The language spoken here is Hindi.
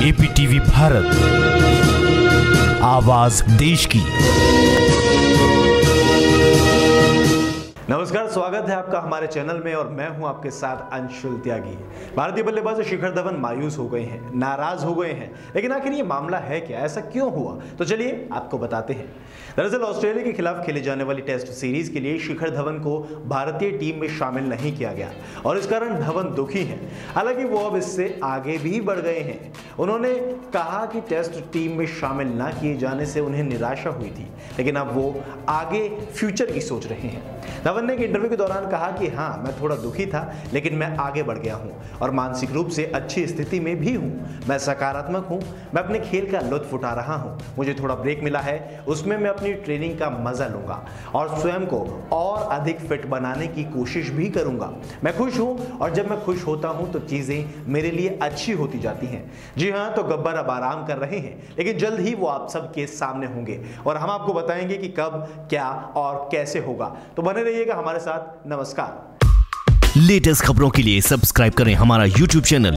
एपीटीवी भारत। आवाज़ देश की। नमस्कार, स्वागत है आपका हमारे चैनल में और मैं हूँ आपके साथ अंशुल त्यागी। भारतीय बल्लेबाज शिखर धवन मायूस हो गए हैं, नाराज़ हो गए हैं। लेकिन आखिर ये मामला है क्या? ऐसा क्यों हुआ? तो चलिए आपको बताते हैं। दरअसल ऑस्ट्रेलिया के खिलाफ खेले जाने वाली टेस्ट सीरीज़ के लिए शिखर धवन को भारतीय टीम में शामिल नहीं किया गया और इस कारण धवन दुखी है। हालाँकि वो अब इससे आगे भी बढ़ गए हैं। उन्होंने कहा कि टेस्ट टीम में शामिल ना किए जाने से उन्हें निराशा हुई थी, लेकिन अब वो आगे फ्यूचर की सोच रहे हैं। धवन ने एक इंटरव्यू के दौरान कहा कि हाँ मैं थोड़ा दुखी था, लेकिन मैं आगे बढ़ गया हूँ और मानसिक रूप से अच्छी स्थिति में भी हूँ। मैं सकारात्मक हूँ, मैं अपने खेल का लुत्फ उठा रहा हूँ। मुझे थोड़ा ब्रेक मिला है, उसमें मैं अपनी ट्रेनिंग का मज़ा लूँगा और स्वयं को और अधिक फिट बनाने की कोशिश भी करूँगा। मैं खुश हूँ और जब मैं खुश होता हूँ तो चीज़ें मेरे लिए अच्छी होती जाती हैं। जी हाँ तो गब्बर अब आराम कर रहे हैं, लेकिन जल्द ही वो आप सबके सामने होंगे और हम आपको बताएँगे कि कब, क्या और कैसे होगा। तो बने रहिएगा हमारे साथ। नमस्कार। लेटेस्ट खबरों के लिए सब्सक्राइब करें हमारा यूट्यूब चैनल